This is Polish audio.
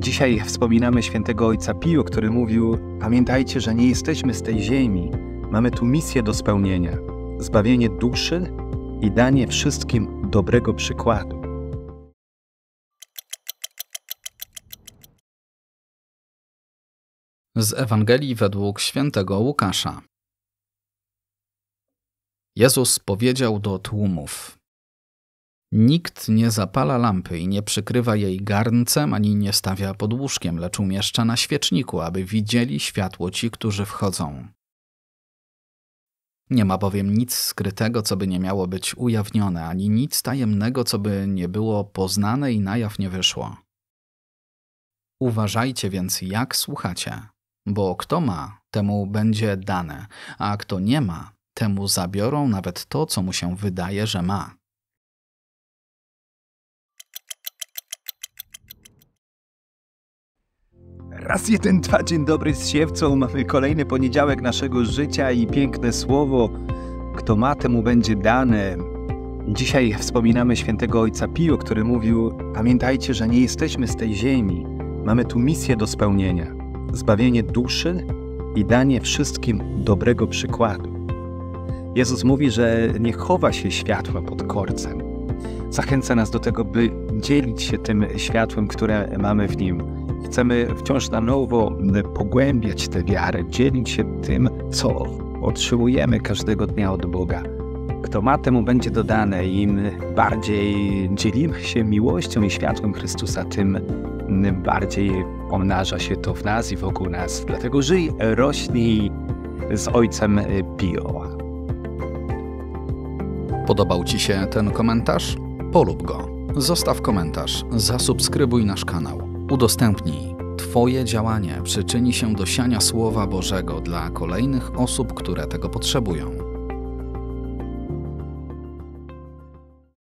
Dzisiaj wspominamy świętego ojca Pio, który mówił: Pamiętajcie, że nie jesteśmy z tej ziemi. Mamy tu misję do spełnienia: zbawienie duszy i danie wszystkim dobrego przykładu. Z Ewangelii według świętego Łukasza. Jezus powiedział do tłumów: Nikt nie zapala lampy i nie przykrywa jej garncem ani nie stawia pod łóżkiem, lecz umieszcza na świeczniku, aby widzieli światło ci, którzy wchodzą. Nie ma bowiem nic skrytego, co by nie miało być ujawnione, ani nic tajemnego, co by nie było poznane i na jaw nie wyszło. Uważajcie więc, jak słuchacie, bo kto ma, temu będzie dane, a kto nie ma, temu zabiorą nawet to, co mu się wydaje, że ma. Raz jeden, dwa, dzień dobry z siewcą. Mamy kolejny poniedziałek naszego życia i piękne słowo. Kto ma, temu będzie dane. Dzisiaj wspominamy świętego ojca Pio, który mówił: Pamiętajcie, że nie jesteśmy z tej ziemi. Mamy tu misję do spełnienia: zbawienie duszy i danie wszystkim dobrego przykładu. Jezus mówi, że nie chowa się światła pod korcem. Zachęca nas do tego, by dzielić się tym światłem, które mamy w nim Chcemy wciąż na nowo pogłębiać tę wiarę, dzielić się tym, co otrzymujemy każdego dnia od Boga. Kto ma, temu będzie dodane. Im bardziej dzielimy się miłością i światłem Chrystusa, tym bardziej pomnaża się to w nas i wokół nas. Dlatego żyj, rośnij z Ojcem Pio. Podobał Ci się ten komentarz? Polub go. Zostaw komentarz, zasubskrybuj nasz kanał. Udostępnij. Twoje działanie przyczyni się do siania Słowa Bożego dla kolejnych osób, które tego potrzebują.